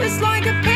It's like a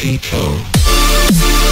people.